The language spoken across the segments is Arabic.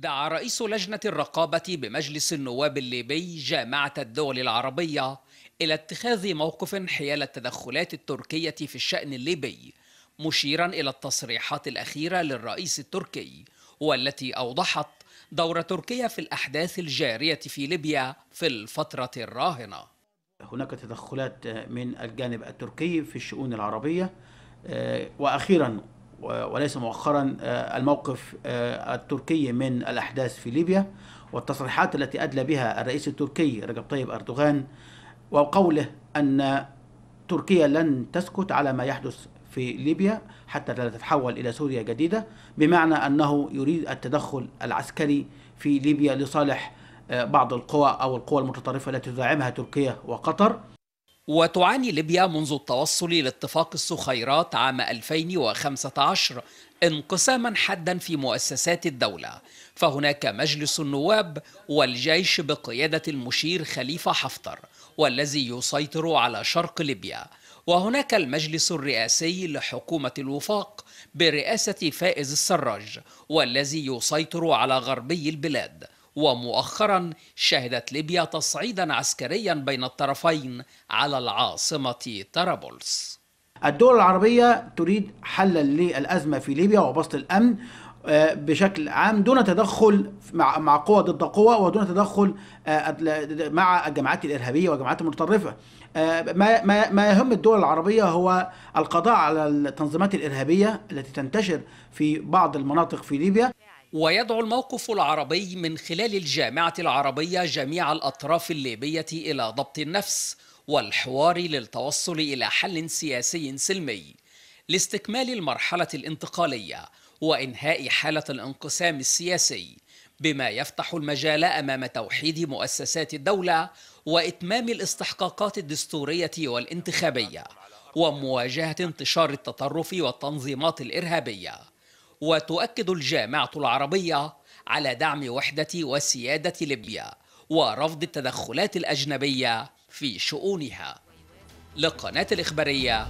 دعا رئيس لجنة الرقابة بمجلس النواب الليبي جامعة الدول العربية إلى اتخاذ موقف حيال التدخلات التركية في الشأن الليبي مشيرا إلى التصريحات الأخيرة للرئيس التركي والتي أوضحت دور تركيا في الأحداث الجارية في ليبيا في الفترة الراهنة. هناك تدخلات من الجانب التركي في الشؤون العربية وأخيرا وليس مؤخرا الموقف التركي من الأحداث في ليبيا والتصريحات التي أدلى بها الرئيس التركي رجب طيب أردوغان وقوله أن تركيا لن تسكت على ما يحدث في ليبيا حتى لا تتحول إلى سوريا جديدة بمعنى أنه يريد التدخل العسكري في ليبيا لصالح بعض القوى أو القوى المتطرفة التي تدعمها تركيا وقطر. وتعاني ليبيا منذ التوصل لاتفاق السخيرات عام 2015 انقساما حدا في مؤسسات الدولة. فهناك مجلس النواب والجيش بقيادة المشير خليفة حفتر والذي يسيطر على شرق ليبيا. وهناك المجلس الرئاسي لحكومة الوفاق برئاسة فائز السراج والذي يسيطر على غربي البلاد. ومؤخرا شهدت ليبيا تصعيدا عسكريا بين الطرفين على العاصمة طرابلس. الدول العربية تريد حلا للأزمة في ليبيا وبسط الأمن بشكل عام دون تدخل مع قوى ضد قوى ودون تدخل مع الجماعات الإرهابية والجماعات المتطرفة. ما ما ما يهم الدول العربية هو القضاء على التنظيمات الإرهابية التي تنتشر في بعض المناطق في ليبيا. ويدعو الموقف العربي من خلال الجامعة العربية جميع الأطراف الليبية إلى ضبط النفس والحوار للتوصل إلى حل سياسي سلمي لاستكمال المرحلة الانتقالية وإنهاء حالة الانقسام السياسي بما يفتح المجال أمام توحيد مؤسسات الدولة وإتمام الاستحقاقات الدستورية والانتخابية ومواجهة انتشار التطرف والتنظيمات الإرهابية. وتؤكد الجامعة العربية على دعم وحدة وسيادة ليبيا ورفض التدخلات الأجنبية في شؤونها. لقناة الإخبارية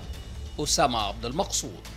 أسامة عبد المقصود.